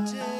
Magic.